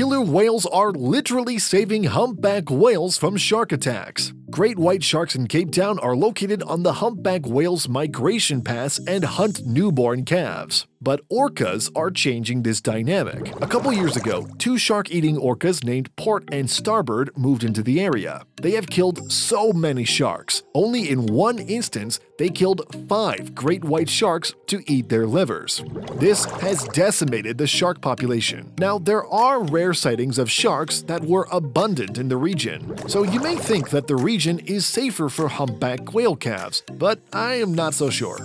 killer whales are literally saving humpback whales from shark attacks. Great white sharks in Cape Town are located on the humpback whale's migration paths and hunt newborn calves. But orcas are changing this dynamic. A couple years ago, two shark-eating orcas named Port and Starboard moved into the area. They have killed so many sharks. Only in one instance, they killed five great white sharks to eat their livers. This has decimated the shark population. Now, there are rare sightings of sharks that were abundant in the region, so you may think that the region is safer for humpback whale calves, but I am not so sure.